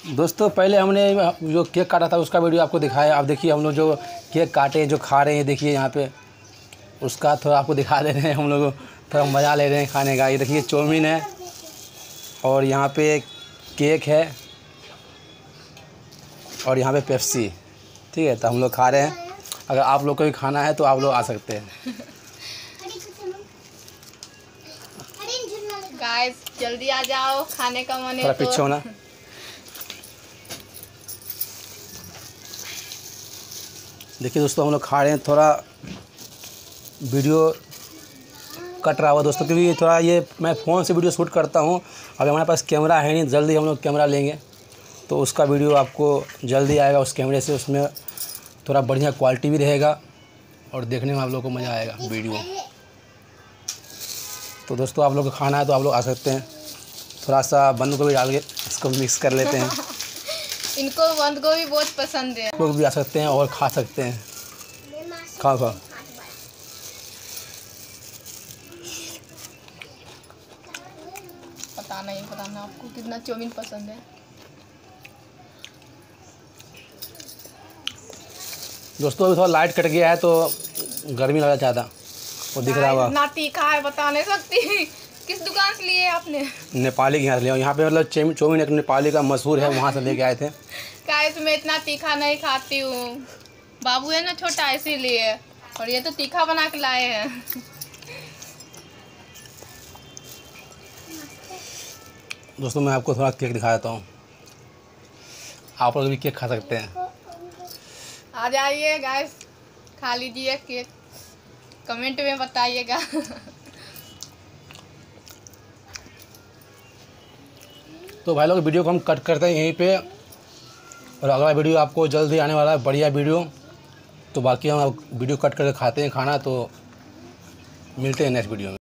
दोस्तों पहले हमने जो केक काटा था उसका वीडियो आपको दिखाया। आप देखिए हम लोग जो केक काटे जो खा रहे हैं देखिए यहाँ पे। उसका थोड़ा आपको दिखा दे रहे हैं हम लोग थोड़ा मज़ा ले रहे हैं खाने का। ये देखिए चौमीन है और यहाँ पे केक है और यहाँ पे पेप्सी। ठीक है तो हम लोग खा रहे हैं। अगर आप लोग को भी खाना है तो आप लोग आ सकते हैं। गाइस जल्दी आ जाओ खाने का मन थोड़ा पीछे तो होना। देखिए दोस्तों, हम लोग खा रहे हैं थोड़ा वीडियो कट रहा हुआ दोस्तों, क्योंकि थोड़ा ये मैं फ़ोन से वीडियो शूट करता हूँ। अगर हमारे पास कैमरा है नहीं, जल्दी हम लोग कैमरा लेंगे। तो उसका वीडियो आपको जल्दी आएगा उस कैमरे से, उसमें थोड़ा बढ़िया क्वालिटी भी रहेगा और देखने में आप लोग को मज़ा आएगा वीडियो। तो दोस्तों, आप लोग को खाना है तो आप लोग आ सकते हैं। थोड़ा सा बंद को भी डाल के इसको मिक्स कर लेते हैं। इनको बंद गोभी बहुत पसंद है। लोग भी आ सकते हैं और खा सकते हैं। खाओ खाओ पता नहीं पता नहीं आपको कितना चाउमीन पसंद है। दोस्तों अभी थोड़ा लाइट कट गया है तो गर्मी लगा ज़्यादा। वो दिख रहा होगा। इतना तीखा है बता नहीं सकती। नेपाली के यहाँ से लिया यहाँ पे मतलब चेम- चौमीन एक नेपाली का मशहूर है वहाँ से लेके आए थे। गाइस मैं इतना तीखा नहीं खाती हूँ। बाबू है ना छोटा इसीलिए। और ये तो तीखा बना के लाए हैं। दोस्तों मैं आपको थोड़ा केक दिखा देता हूँ। आप लोग भी केक खा सकते हैं। आ जाइए गाइस खा लीजिए केक कमेंट में बताइएगा। तो भाई लोग, वीडियो को हम कट करते हैं यहीं पे। और अगला वीडियो आपको जल्दी आने वाला है, बढ़िया वीडियो। तो बाकी हम वीडियो कट करके खाते हैं खाना तो मिलते हैं नेक्स्ट वीडियो में।